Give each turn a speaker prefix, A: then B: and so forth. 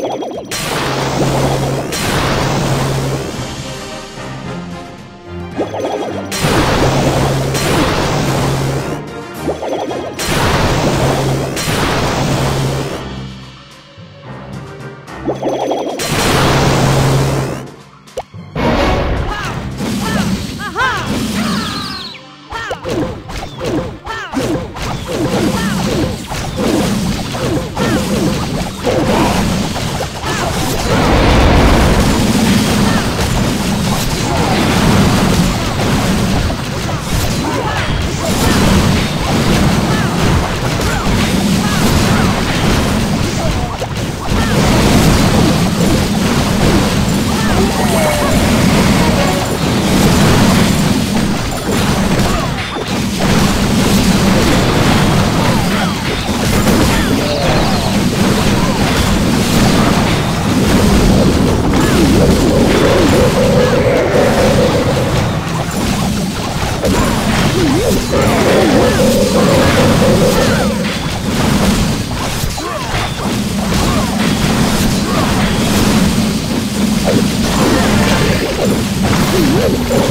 A: you. Música